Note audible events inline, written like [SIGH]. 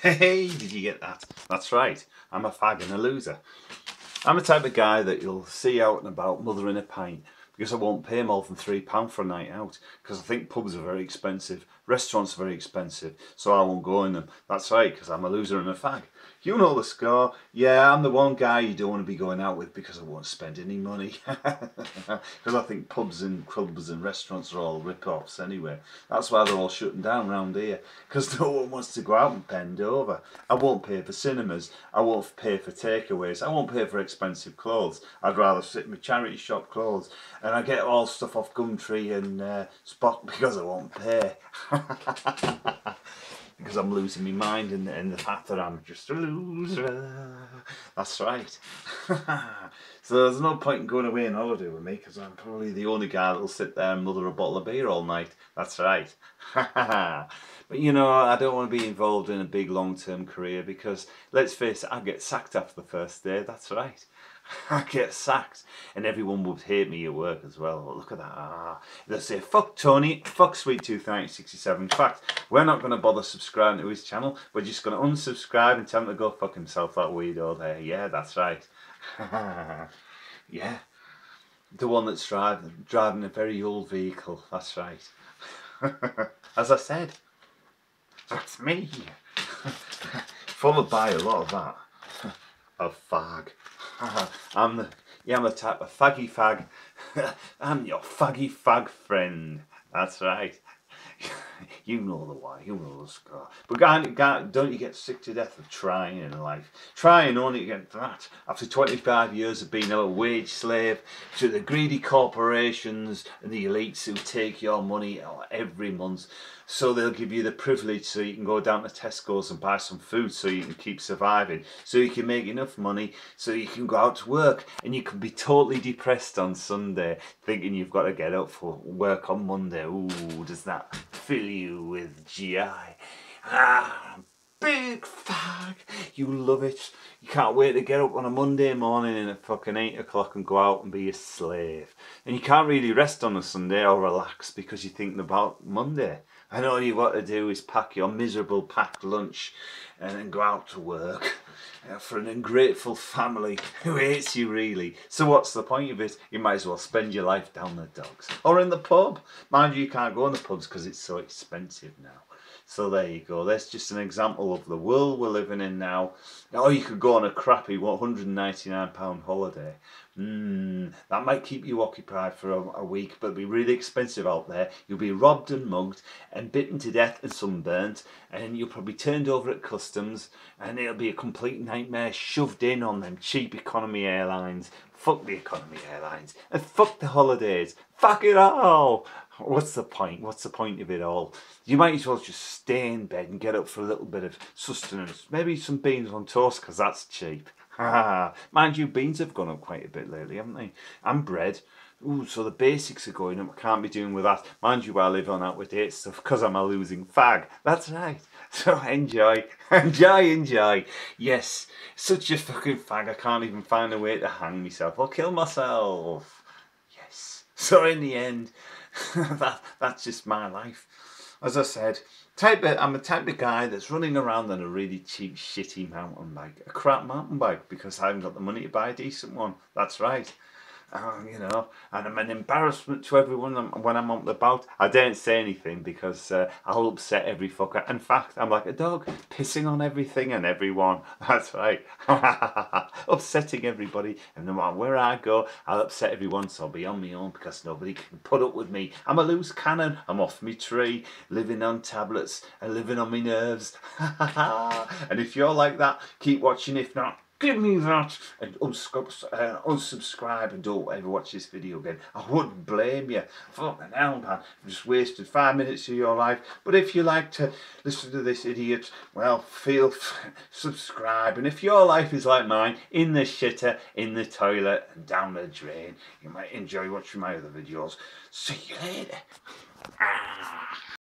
Hey, did you get that? That's right. I'm a fag and a loser. I'm the type of guy that you'll see out and about mothering a pint because I won't pay more than £3 for a night out because I think pubs are very expensive, restaurants are very expensive, so I won't go in them. That's right, because I'm a loser and a fag. You know the score. Yeah, I'm the one guy you don't want to be going out with because I won't spend any money. [LAUGHS] Because I think pubs and clubs and restaurants are all rip-offs anyway. That's why they're all shutting down around here. Because [LAUGHS] no one wants to go out and bend over. I won't pay for cinemas. I won't pay for takeaways. I won't pay for expensive clothes. I'd rather sit in my charity shop clothes. And I get all stuff off Gumtree and uh, Shpock [LAUGHS] because I won't pay. [LAUGHS] because I'm losing my mind in the, in the fact that I'm just a loser. That's right. [LAUGHS] so there's no point in going away on holiday with me because I'm probably the only guy that'll sit there and mother a bottle of beer all night. That's right. [LAUGHS] but you know, I don't want to be involved in a big long-term career because let's face it, I get sacked after the first day. That's right. [LAUGHS] I get sacked and everyone would hate me at work as well. Look at that. Ah. They'll say, fuck Tony, fuck Sweet Tooth 1967. In fact, we're not going to bother subscribing to his channel. We're just going to unsubscribe and tell him to go fuck himself, that weirdo there. Yeah, that's right. [LAUGHS] yeah. The one that's driving, driving a very old vehicle. That's right. [LAUGHS] As I said, that's me. Followed by a lot of that. a fag. [LAUGHS] I'm the yeah, I'm the type of faggy fag. [LAUGHS] I'm your faggy fag friend. That's right. [LAUGHS] you know the why, you know the score. But don't you get sick to death of trying in life? Trying only to get that after 25 years of being a wage slave to the greedy corporations and the elites who take your money uh, every month. So they'll give you the privilege so you can go down to Tesco's and buy some food so you can keep surviving. So you can make enough money so you can go out to work and you can be totally depressed on Sunday thinking you've got to get up for work on Monday. Ooh, does that fill you with GI? Ah, big fag. You love it. You can't wait to get up on a Monday morning at fucking 8 o'clock and go out and be a slave. And you can't really rest on a Sunday or relax because you're thinking about Monday. And all you've got to do is pack your miserable packed lunch and then go out to work uh, for an ungrateful family [LAUGHS] who hates you really. So what's the point of it? You might as well spend your life down the dogs. Or in the pub. Mind you, you can't go in the pubs because it's so expensive now. So there you go. That's just an example of the world we're living in now. Or you could go on a crappy £199 holiday. Mm, that might keep you occupied for a, a, week, but be really expensive out there. You'll be robbed and mugged and bitten to death and sunburnt, and you'll probably turned over at customs, and it'll be a complete nightmare shoved in on them cheap economy airlines. Fuck the economy airlines and fuck the holidays. Fuck it all. What's the point? What's the point of it all? You might as well just stay in bed and get up for a little bit of sustenance. Maybe some beans on toast because that's cheap. [LAUGHS] Mind you, beans have gone up quite a bit lately, haven't they? And bread. Ooh, so the basics are going up. I can't be doing with that. Mind you, I live on out with date stuff because I'm a losing fag. That's right. [LAUGHS] So enjoy, [LAUGHS] enjoy, enjoy. Yes, such a fucking fag. I can't even find a way to hang myself or kill myself. Yes. So in the end, [LAUGHS] that that's just my life. As I said, type of, I'm a type of guy that's running around on a really cheap, shitty mountain bike, a crap mountain bike, because I haven't got the money to buy a decent one. That's right um, you know, and I'm an embarrassment to everyone when I'm on the boat. I don't say anything because uh, I'll upset every fucker. In fact, I'm like a dog, pissing on everything and everyone. [LAUGHS] That's right. [LAUGHS] Upsetting everybody. And no matter where I go, I'll upset everyone, so I'll be on my own because nobody can put up with me. I'm a loose cannon. I'm off my tree, living on tablets and living on my nerves. [LAUGHS] and if you're like that, keep watching. If not, give me that and unsubscribe, uh, and don't ever watch this video again. I wouldn't blame you. Fucking hell, man. I've just wasted five minutes of your life. But if you like to listen to this idiot, well, feel subscribe. And if your life is like mine, in the shitter, in the toilet, and down the drain, you might enjoy watching my other videos. See you later. Ah.